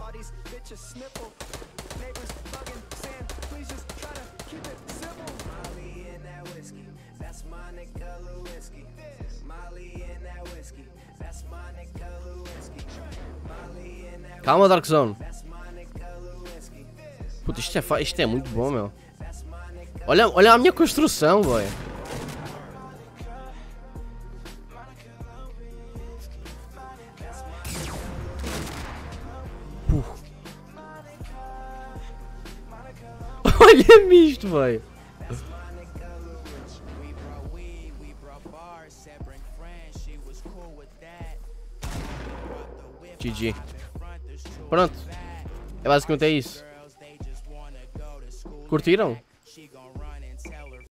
All these bitches snipple. Neighbors bugging, saying, please just try to keep it civil. Molly in that whiskey, that's my nigga Lewinsky. Molly in that whiskey, that's my nigga Lewinsky. Molly in that, Calma, Dark Zone. Puta, isto é, fa- isto é muito bom, meu. Olha, olha a minha construção, boy. That. Brought the whip GG. Pronto. É basicamente é isso. Curtiram?